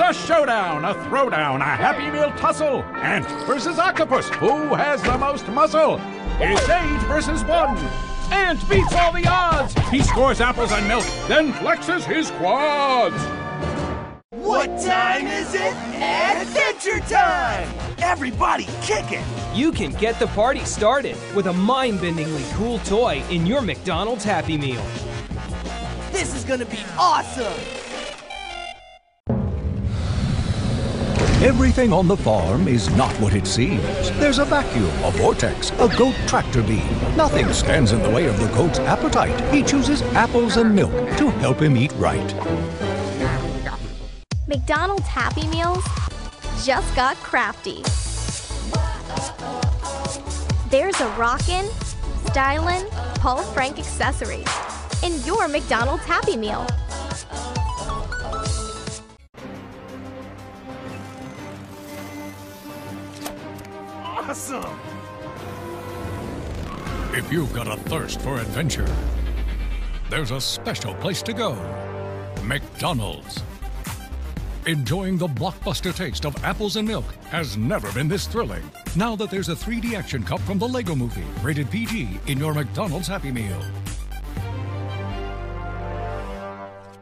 a showdown, a throwdown, a Happy Meal tussle. Ant versus octopus. Who has the most muscle? It's eight versus one. Ant beats all the odds. He scores apples and milk, then flexes his quads. What time is it? Adventure time! Everybody kick it! You can get the party started with a mind-bendingly cool toy in your McDonald's Happy Meal. This is gonna be awesome! Everything on the farm is not what it seems. There's a vacuum, a vortex, a goat tractor beam. Nothing stands in the way of the goat's appetite. He chooses apples and milk to help him eat right. McDonald's Happy Meals just got crafty. There's a rockin', stylin', Paul Frank accessory in your McDonald's Happy Meal. If you've got a thirst for adventure, there's a special place to go McDonald's. Enjoying the blockbuster taste of apples and milk has never been this thrilling. Now that there's a 3D action cup from the Lego movie, rated PG, in your McDonald's Happy Meal.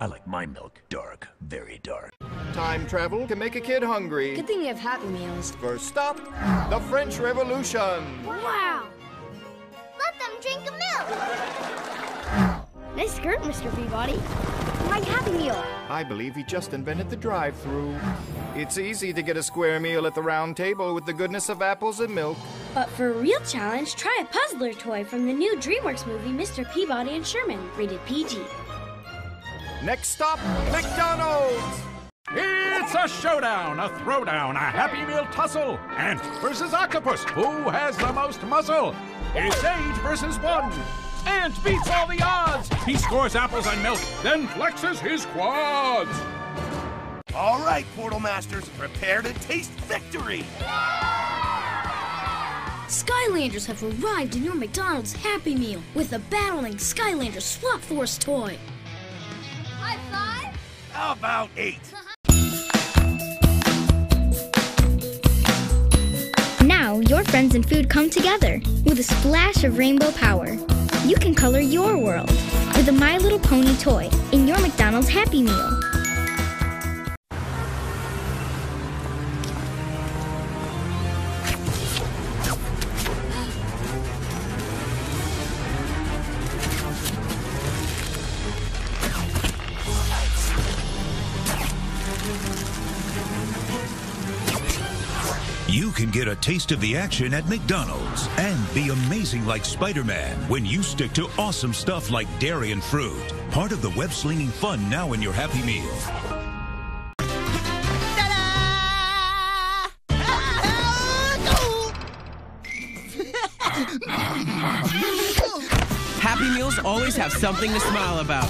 I like my milk dark, very dark. Time travel can make a kid hungry. Good thing you have Happy Meals. First stop, the French Revolution. Wow! Let them drink the milk. Nice skirt, Mr. Peabody. My Happy Meal. I believe he just invented the drive-through. It's easy to get a square meal at the round table with the goodness of apples and milk. But for a real challenge, try a puzzler toy from the new DreamWorks movie Mr. Peabody and Sherman, rated PG. Next stop, McDonald's. It's a showdown, a throwdown, a Happy Meal tussle. Ant versus octopus. Who has the most muscle? It's eight versus one. Ant beats all the odds. He scores apples and milk, then flexes his quads. All right, Portal Masters, prepare to taste victory! Skylanders have arrived in your McDonald's Happy Meal with a battling Skylander Swap Force toy. High five. How about eight? Your friends and food come together with a splash of rainbow power. You can color your world with a My Little Pony toy in your McDonald's Happy Meal. You can get a taste of the action at McDonald's and be amazing like Spider Man when you stick to awesome stuff like dairy and fruit. Part of the web slinging fun now in your Happy Meal. Happy Meals always have something to smile about.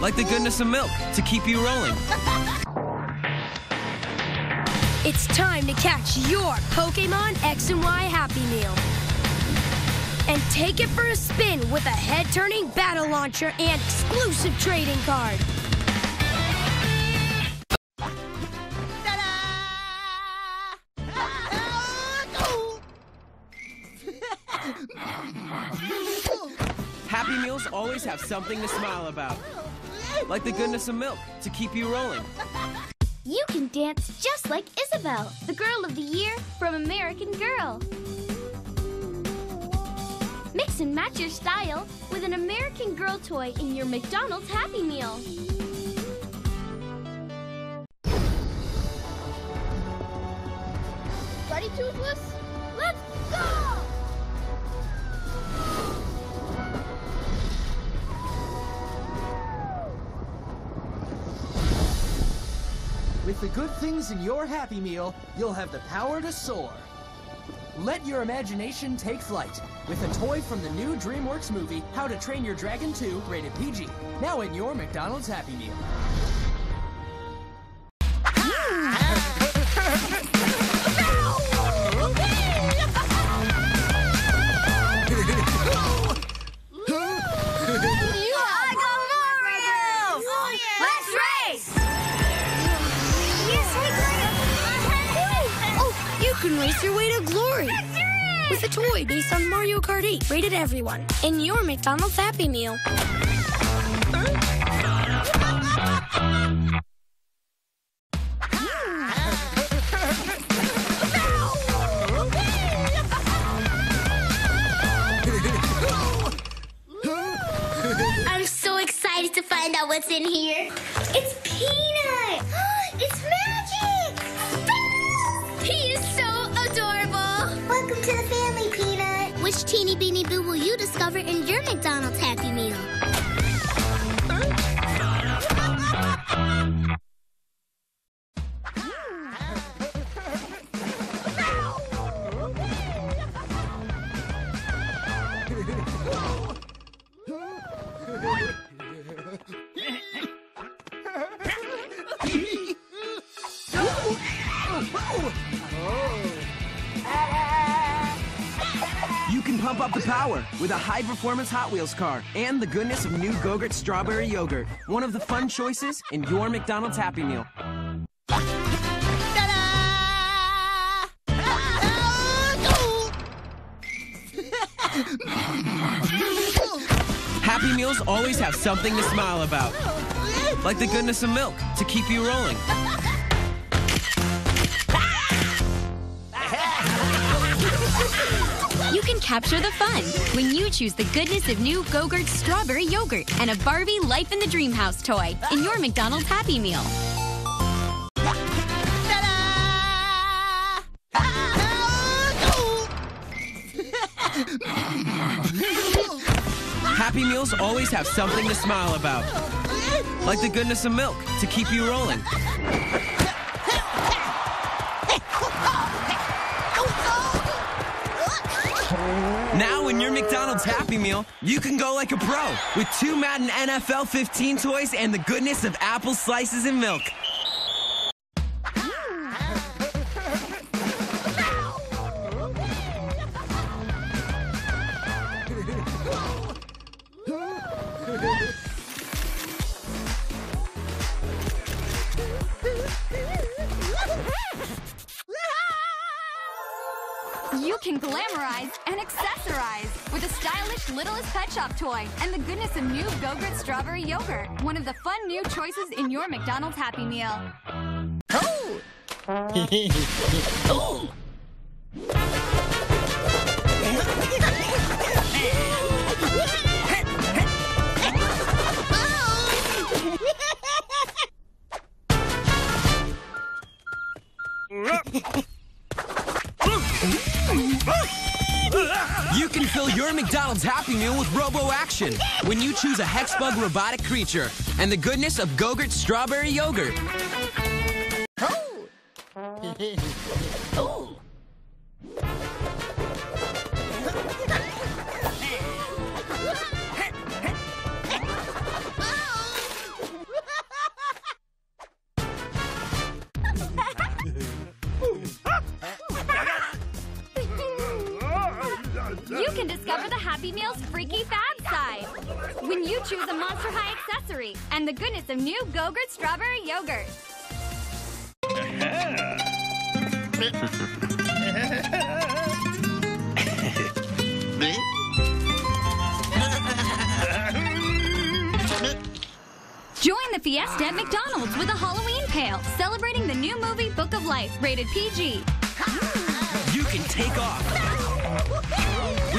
Like the goodness of milk to keep you rolling. It's time to catch your Pokemon X and Y Happy Meal. And take it for a spin with a head turning battle launcher and exclusive trading card. Happy Meals always have something to smile about. Like the goodness of milk to keep you rolling. You can dance just like Isabelle, the girl of the year from American Girl. Mix and match your style with an American Girl toy in your McDonald's Happy Meal. The good things in your Happy Meal, you'll have the power to soar. Let your imagination take flight with a toy from the new DreamWorks movie, How to Train Your Dragon 2, rated PG. Now in your McDonald's Happy Meal. Based on Mario Kart 8, rated everyone. In your McDonald's Happy Meal. I'm so excited to find out what's in here. It's Peanut! it's magic! He is so adorable! Welcome to the family! Which Teenie Beanie Boo will you discover in your McDonald's Happy Meal? Pump up the power with a high-performance Hot Wheels car and the goodness of new Go-Gurt Strawberry Yogurt. One of the fun choices in your McDonald's Happy Meal. Happy Meals always have something to smile about. Like the goodness of milk to keep you rolling. You can capture the fun when you choose the goodness of new Go-Gurt strawberry yogurt and a Barbie Life in the Dream House toy in your McDonald's Happy Meal. Happy Meals always have something to smile about. Like the goodness of milk to keep you rolling. Happy Meal, you can go like a pro with two Madden NFL 15 toys and the goodness of apple slices and milk. You can glamorize and accessorize with a stylish Littlest Pet Shop toy and the goodness of new Go-Gurt Strawberry Yogurt. One of the fun new choices in your McDonald's Happy Meal. You can fill your McDonald's Happy Meal with Robo Action when you choose a Hexbug robotic creature and the goodness of Go-Gurt Strawberry Yogurt. You can discover the Happy Meal's freaky fab side when you choose a Monster High accessory and the goodness of new Go-Gurt Strawberry Yogurt. Join the fiesta at McDonald's with a Halloween pail, celebrating the new movie Book of Life, rated PG. You can take off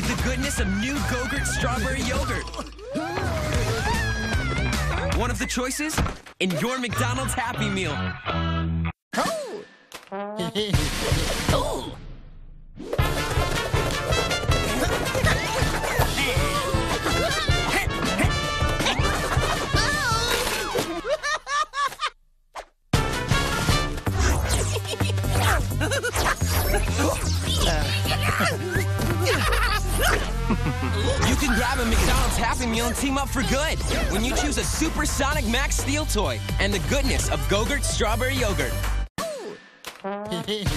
with the goodness of new Go-Gurt Strawberry Yogurt. One of the choices in your McDonald's Happy Meal. You can grab a McDonald's Happy Meal and team up for good when you choose a Supersonic Max Steel toy and the goodness of Go-Gurt Strawberry Yogurt. There's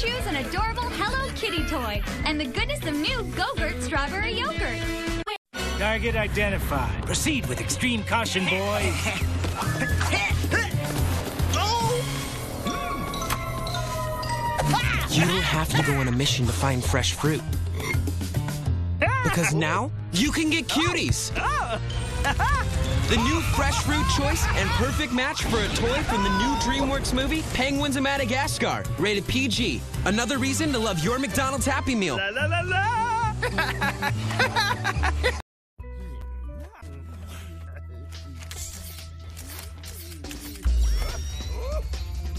choose an adorable Hello Kitty toy and the goodness of new Go-Gurt Strawberry Yogurt. Target identified. Proceed with extreme caution, boys. You have to go on a mission to find fresh fruit. Because now, you can get cuties! The new fresh fruit choice and perfect match for a toy from the new DreamWorks movie, Penguins of Madagascar, rated PG. Another reason to love your McDonald's Happy Meal. La la la la!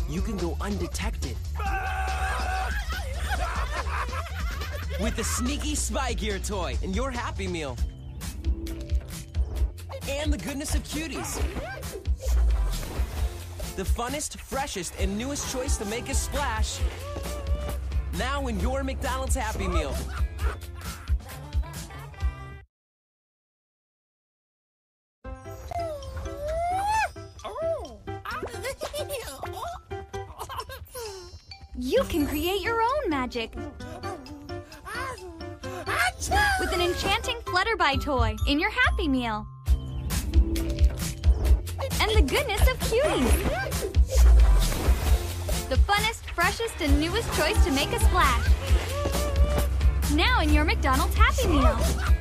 You can go undetected. With the sneaky spy gear toy and your Happy Meal. And the goodness of cuties. The funnest, freshest, and newest choice to make a splash. Now in your McDonald's Happy Meal. You can create your own magic with an enchanting Flutterby toy in your Happy Meal. And the goodness of cuties. The funnest, freshest, and newest choice to make a splash. Now in your McDonald's Happy Meal.